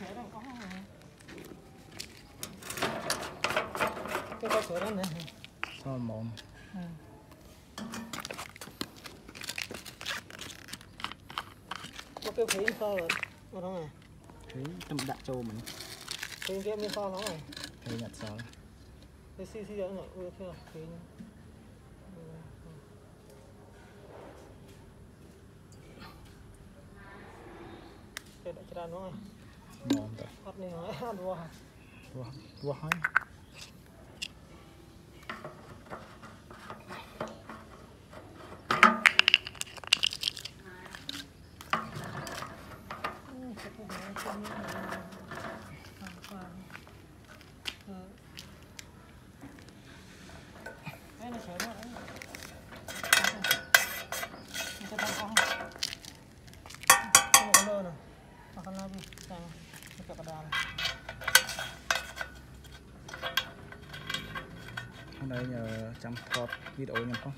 cái bao sữa đó nữa sao mồm ừ. có cái khí sao rồi có đó này khí tâm đã châu mình khí cái mi sao nó này khí nhặt sao cái xi xi đó này ui thế khí Kita tidak cerah, no. Mau tak? Apa ni? Dua. Dua. Thank you. Cái cặp đà này ហើយចាំថតវីដេអូខ្ញុំផង